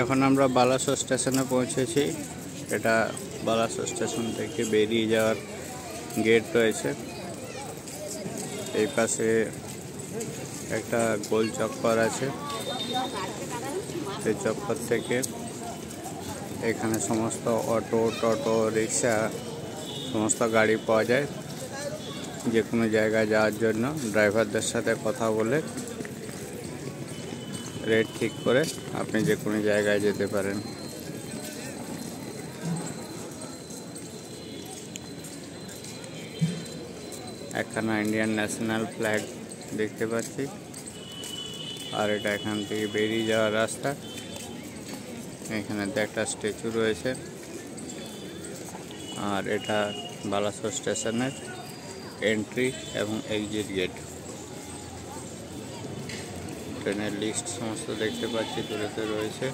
এখন আমরা বালাসো স্টেশনে পৌঁছেছি। এটা বালাসো স্টেশন থেকে বেরিয়ে যাওয়ার গেট রয়েছে। এই পাশে একটা গোল চক্কর আছে। সেই চক্কর থেকে এখানে সমস্ত অটো, টোটো, রিক্সা, সমস্ত গাড়ি পাওয়া যায়। যে কোনো জায়গায় যাওয়ার জন্য ড্রাইভারদের সাথে কথা বলে রেট ঠিক করে আপনি যে কোনো জায়গায় যেতে পারেন। একখানা ইন্ডিয়ান ন্যাশনাল ফ্ল্যাগ দেখতে পাচ্ছি। আর এটা এখান থেকে বেরিয়ে যাওয়ার রাস্তা। এখানে একটা স্ট্যাচু রয়েছে। আর এটা বালাসোর স্টেশনের এন্ট্রি এবং এক্সিট গেট ট্রেনের লিস্ট সমস্ত দেখতে পাচ্ছি দূরেতে রয়েছে।